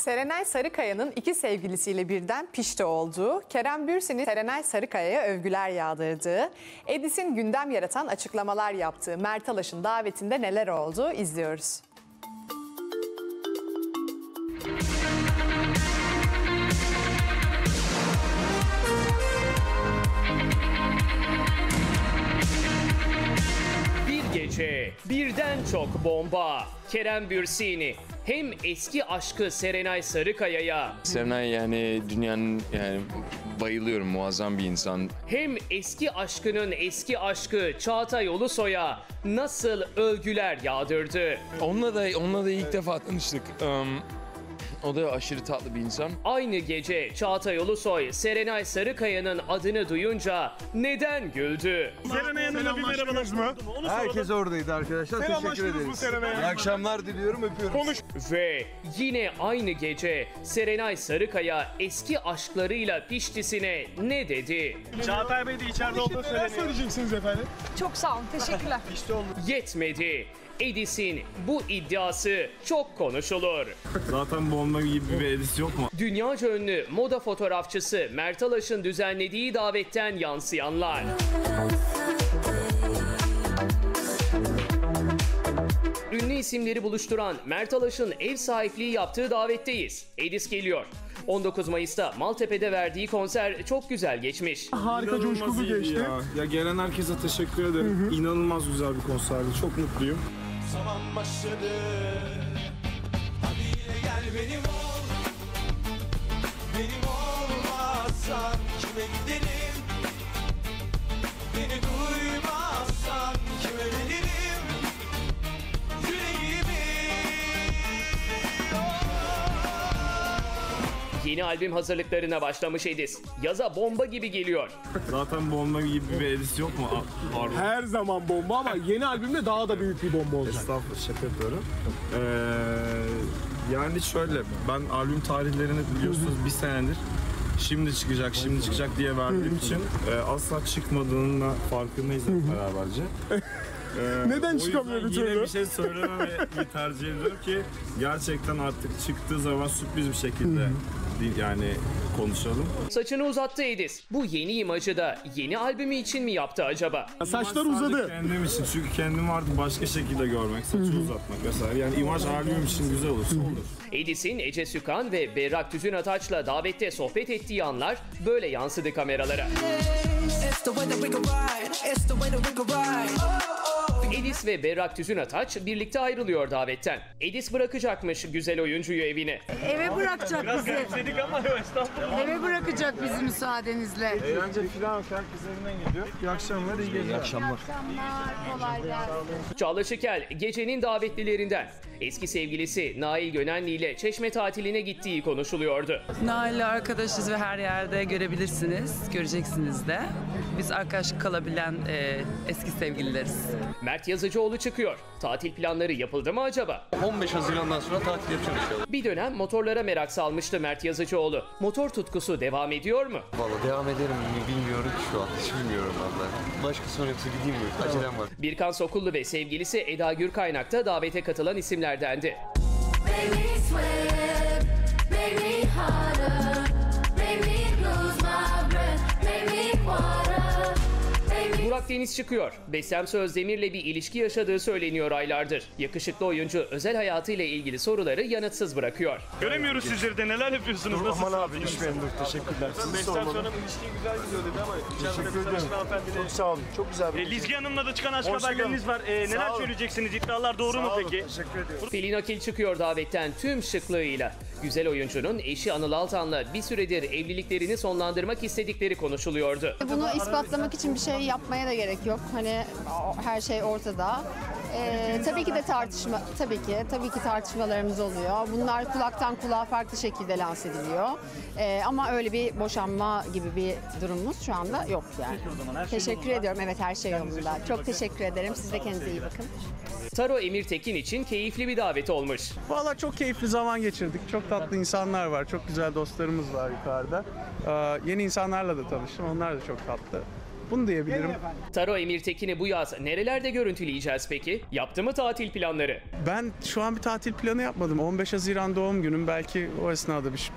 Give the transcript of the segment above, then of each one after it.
Serenay Sarıkaya'nın iki sevgilisiyle birden pişti olduğu, Kerem Bürsin'in Serenay Sarıkaya'ya övgüler yağdırdığı, Edis'in gündem yaratan açıklamalar yaptığı Mert Alaş'ın davetinde neler oldu izliyoruz. Bir gece birden çok bomba. Kerem Bürsini hem eski aşkı Serenay Sarıkaya'ya Serenay yani dünyanın yani bayılıyorum muazzam bir insan. hem eski aşkının eski aşkı Çağatay Ulusoy'a nasıl övgüler yağdırdı. Onunla da onunla da ilk defa tanıştık. Um, o da aşırı tatlı bir insan. Aynı gece Çağatay Ulusoy Serenay Sarıkaya'nın adını duyunca neden güldü? Serenay Hanım'la bir merhabalar mı? Onu Herkes oradaydı arkadaşlar. Teşekkür mı ederiz. İyi akşamlar diliyorum. Öpüyorum. Konuş. Ve yine aynı gece Serenay Sarıkaya eski aşklarıyla piştisine ne dedi? Çağatay Bey de içeride olduğu söyleniyor. Neler söyleyeceksiniz efendim? Çok sağ olun. Teşekkürler. Yetmedi. Edis'in bu iddiası çok konuşulur. Zaten bomba gibi bir edisi yok mu? Dünyaca ünlü moda fotoğrafçısı Mert Alaş'ın düzenlediği davetten yansıyanlar. Ünlü isimleri buluşturan Mert Alaş'ın ev sahipliği yaptığı davetteyiz. Edis geliyor. 19 Mayıs'ta Maltepe'de verdiği konser çok güzel geçmiş. Harika İnanılmaz coşkulu iyiydi geçti. Ya. ya gelen herkese teşekkür ederim. İnanılmaz güzel bir konserdi. Çok mutluyum. Zaman başladı. Hadi yine gel benim ol. Benim olmazsan kime gidelim Yeni albüm hazırlıklarına başlamış Edis. Yaza bomba gibi geliyor. Zaten bomba gibi bir edisi yok mu? A- Pardon. Her zaman bomba ama yeni albümde daha da büyük bir bomba olacak. Estağfurullah şaka yapıyorum. Ee, yani şöyle ben albüm tarihlerini biliyorsunuz bir senedir şimdi çıkacak şimdi çıkacak diye verdiğim için e, asla çıkmadığının farkındayız hep beraberce. Ee, Neden o çıkamıyor yüzden bir Yine türlü? bir şey söylememeyi tercih ediyorum ki gerçekten artık çıktığı zaman sürpriz bir şekilde yani konuşalım. Saçını uzattı Edis. Bu yeni imajı da yeni albümü için mi yaptı acaba? Saçlar Sadece uzadı. Kendim için çünkü kendim artık başka şekilde görmek, saçı uzatmak vesaire. Yani imaj albüm için güzel olursa olur. Edis'in Ece Sükan ve Berrak Tüzün Ataç'la davette sohbet ettiği anlar böyle yansıdı kameralara. It's the way that we can ride. It's the way that we can ride. Edis ve Berrak Tüzün Ataç birlikte ayrılıyor davetten. Edis bırakacakmış güzel oyuncuyu evine. Eve bırakacak bizi. Dedik ama estağfurullah. Eve bırakacak bizi müsaadenizle. Eğlence falan yok. Herkes evinden gidiyor. İyi akşamlar, iyi geceler. İyi akşamlar. Kolay gelsin. Çağla Şikel gecenin davetlilerinden. Eski sevgilisi Nail Gönenli ile Çeşme tatiline gittiği konuşuluyordu. Nail'le arkadaşız ve her yerde görebilirsiniz, göreceksiniz de. Biz arkadaş kalabilen e, eski sevgilileriz. Mert Yazıcıoğlu çıkıyor. Tatil planları yapıldı mı acaba? 15 Haziran'dan sonra tatil yapacağım inşallah. Bir dönem motorlara merak salmıştı Mert Yazıcıoğlu. Motor tutkusu devam ediyor mu? Valla devam ederim mi bilmiyorum ki şu an. Hiç bilmiyorum valla. Başka sorun yoksa gideyim mi? Acelem var. Birkan Sokullu ve sevgilisi Eda Gürkaynak da davete katılan isimlerdendi. isimler dendi. Baby, make me Burak Deniz çıkıyor. Besem Sözdemir'le bir ilişki yaşadığı söyleniyor aylardır. Yakışıklı oyuncu özel hayatıyla ilgili soruları yanıtsız bırakıyor. Göremiyoruz sizleri de neler yapıyorsunuz? Nasılsınız? Aman abi hiç memnun. Teşekkürler. Sizi Beşten sormalı. ilişki güzel gidiyor dedi ama tanışın hanımefendiyle. Çok sağ olun. Çok güzel bir E, Lizgi Hanım'la da çıkan aşk haberleriniz var. E, neler olun. söyleyeceksiniz? İddialar doğru mu olun, peki? Teşekkür ediyorum. Pelin Akil çıkıyor davetten tüm şıklığıyla. Güzel oyuncunun eşi Anıl Altan'la bir süredir evliliklerini sonlandırmak istedikleri konuşuluyordu. Bunu ispatlamak için bir şey yapmaya da gerek yok. Hani o- her şey ortada. Ee, tabii ki de tartışma, tabii ki, tabii ki tartışmalarımız oluyor. Bunlar kulaktan kulağa farklı şekilde lanse ediliyor. Ee, ama öyle bir boşanma gibi bir durumumuz şu anda yok yani. Teşekkür ediyorum. Evet her şey yolunda. Çok teşekkür ederim. Siz de kendinize iyi bakın. Taro Emir Tekin için keyifli bir davet olmuş. Valla çok keyifli zaman geçirdik. Çok tatlı insanlar var. Çok güzel dostlarımız var yukarıda. Ee, yeni insanlarla da tanıştım. Onlar da çok tatlı. Bunu diyebilirim. Taro Emirtekin'i bu yaz nerelerde görüntüleyeceğiz peki? Yaptı mı tatil planları? Ben şu an bir tatil planı yapmadım. 15 Haziran doğum günüm. Belki o esnada bir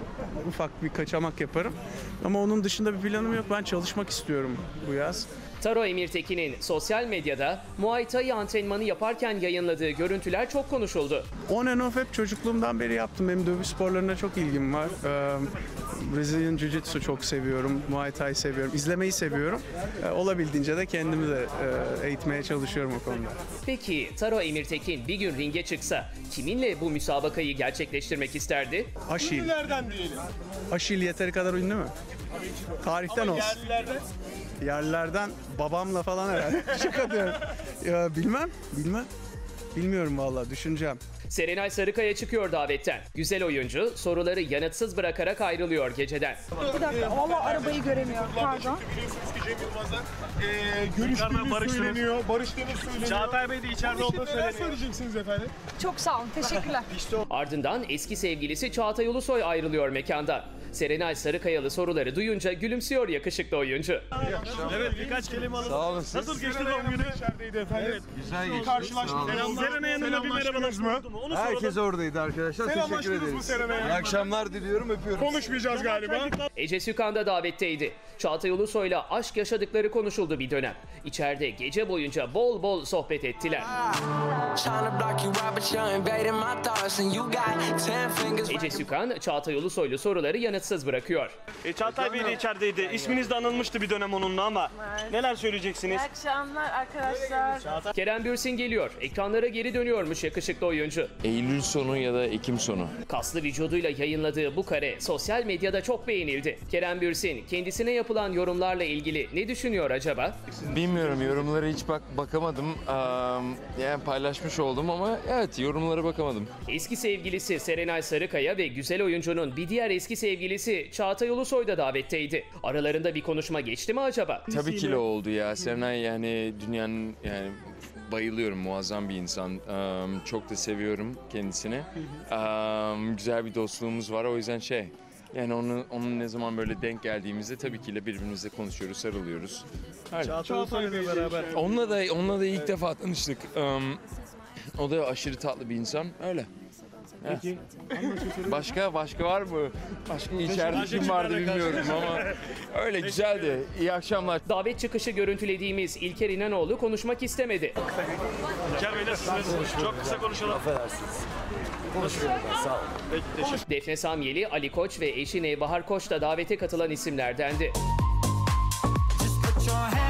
ufak bir kaçamak yaparım. Ama onun dışında bir planım yok. Ben çalışmak istiyorum bu yaz. Taro Emirtekin'in sosyal medyada Muay Thai antrenmanı yaparken yayınladığı görüntüler çok konuşuldu. On and off hep çocukluğumdan beri yaptım. Benim dövüş sporlarına çok ilgim var. Ee, Brazilian Jiu-Jitsu çok seviyorum. Muay Thai seviyorum. İzlemeyi seviyorum. Ee, olabildiğince de kendimi de e, eğitmeye çalışıyorum o konuda. Peki Taro Emirtekin bir gün ringe çıksa kiminle bu müsabakayı gerçekleştirmek isterdi? Aşil. Ünlülerden diyelim. Aşil yeteri kadar ünlü mü? Tarihten olsun. Yerlilerden. Yerlerden babamla falan herhalde. Şaka diyorum. Ya, bilmem, bilmem. Bilmiyorum vallahi düşüneceğim. Serenay Sarıkaya çıkıyor davetten. Güzel oyuncu soruları yanıtsız bırakarak ayrılıyor geceden. Bir dakika valla arabayı göremiyorum pardon. Biliyorsunuz ki Cem Yılmaz'la e, görüştüğünüz söyleniyor. Barıştığınız söyleniyor. Çağatay Bey de içeride olduğu söyleniyor. Neler söyleyeceksiniz efendim? Çok sağ olun teşekkürler. Ardından eski sevgilisi Çağatay Ulusoy ayrılıyor mekandan. Serenay Sarıkayalı soruları duyunca gülümsüyor yakışıklı oyuncu. Evet birkaç kelime alalım. Sağ olasın. Nasıl geçti doğum günü? İçerideydi efendim. Evet. Güzel geçti. Karşılaştık. Serenay Hanım'la bir merhabalaştınız mı? Onu Herkes oradaydı arkadaşlar. Teşekkür Selamlaştınız mı ederiz. Serenay'a? İyi akşamlar diliyorum. Öpüyorum. Konuşmayacağız galiba. Ece Sükan da davetteydi. Çağatay Ulusoy'la aşk yaşadıkları konuşuldu bir dönem. İçeride gece boyunca bol bol sohbet ettiler. Ece Sükan, Çağatay Ulusoylu soruları yanıtsız bırakıyor. E, Çağatay Bey de içerideydi. İsminiz de anılmıştı bir dönem onunla ama neler söyleyeceksiniz? akşamlar arkadaşlar. Kerem Bürsin geliyor. Ekranlara geri dönüyormuş yakışıklı oyuncu. Eylül sonu ya da Ekim sonu. Kaslı vücuduyla yayınladığı bu kare sosyal medyada çok beğenildi. Kerem Bürsin kendisine yapılan yorumlarla ilgili ne düşünüyor acaba? Bilmiyorum yorumlara hiç bak bakamadım. Am, yani paylaşmış oldum ama evet yorumlara bakamadım. Eski sevgilisi Serenay Sarıkaya ve güzel oyuncunun bir diğer eski sevgilisi Çağatay Ulusoy da davetteydi. Aralarında bir konuşma geçti mi acaba? Tabii ki de oldu ya. Serenay yani dünyanın yani bayılıyorum muazzam bir insan. Am, çok da seviyorum kendisini. Am, güzel bir dostluğumuz var o yüzden şey yani onu, onun ne zaman böyle denk geldiğimizde tabii ki de birbirimizle konuşuyoruz, sarılıyoruz. Öyle. Çağatay Bey'le beraber. Onunla da onunla da ilk defa tanıştık. Am, o da aşırı tatlı bir insan. Öyle. Peki. Başka başka var mı? Başka içeride kim vardı bilmiyorum ama öyle güzeldi. İyi akşamlar. Davet çıkışı görüntülediğimiz İlker İnanoğlu konuşmak istemedi. İlker Bey nasılsınız? Çok kısa konuşalım. Affedersiniz. Sağ olun. Peki, teşekkür Defne Samyeli, Ali Koç ve eşi Nevbahar Koç da davete katılan isimlerdendi. Just put your